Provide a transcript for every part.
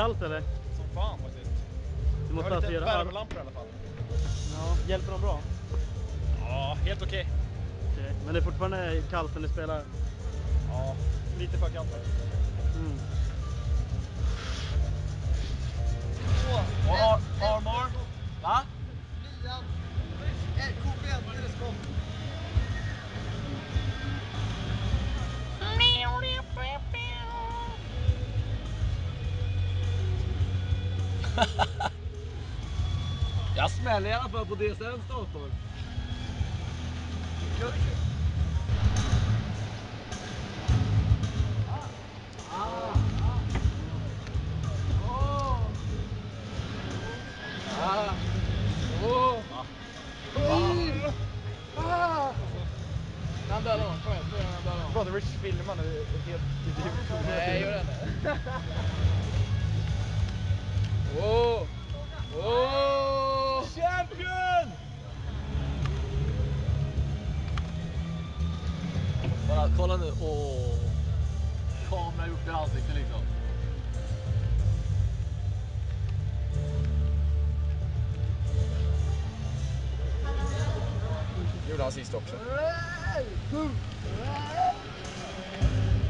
kallt eller? Som fan faktiskt. Du Jag måste har alltså lite göra all... värmelampor i alla fall. Ja, hjälper de bra? Ja, helt okej. Okej. Men det är fortfarande kallt när ni spelar? Ja, lite för kallt faktiskt. Mm. Jag smäller i alla fall på DSLs dator. Ah. Oh. Ah. Bra, det Rich filmar nu. Helt. Nej, Bara, kolla nu. Åh. Kamera upp i ansiktet liksom. Gjorde han sist också.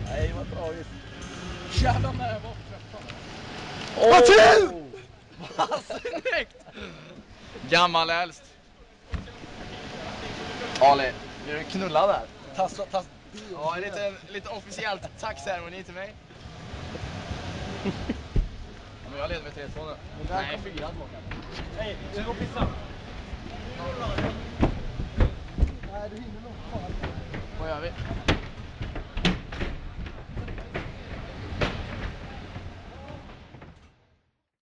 Nej, var tragiskt. Jävlar när jag var Vad kul! Vad snyggt! Gammal äldst. Ali, blir du knullad där? Tassa, tassa. Ja, en liten, lite officiellt tackceremoni till mig. Men jag leder med 3-2 nu. Nej, 4-2 kanske. Hej, ska vi gå och pissa? Nej, du hinner nog. Vad gör vi?